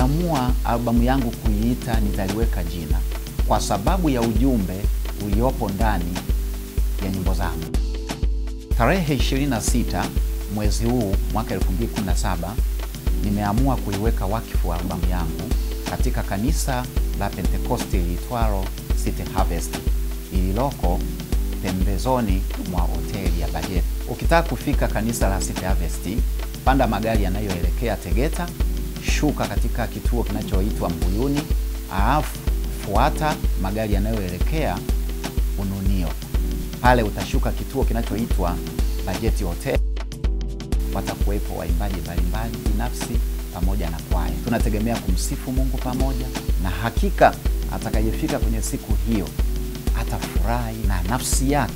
Niliamua albamu yangu kuiita Nitaliweka Jina kwa sababu ya ujumbe uliopo ndani ya nyimbo zangu. Tarehe 26 mwezi huu mwaka 2017 nimeamua kuiweka wakifu albamu yangu katika kanisa la Pentekoste liitwalo City Harvest ililoko pembezoni mwa hoteli ya Bajeti. Ukitaka kufika kanisa la City Harvest, panda magari yanayoelekea Tegeta, shuka katika kituo kinachoitwa Mbuyuni, alafu fuata magari yanayoelekea Ununio. Pale utashuka kituo kinachoitwa Bajeti Hotel. Watakuwepo waimbaji mbalimbali binafsi pamoja na kwaya. Tunategemea kumsifu Mungu pamoja, na hakika atakayefika kwenye siku hiyo atafurahi na nafsi yake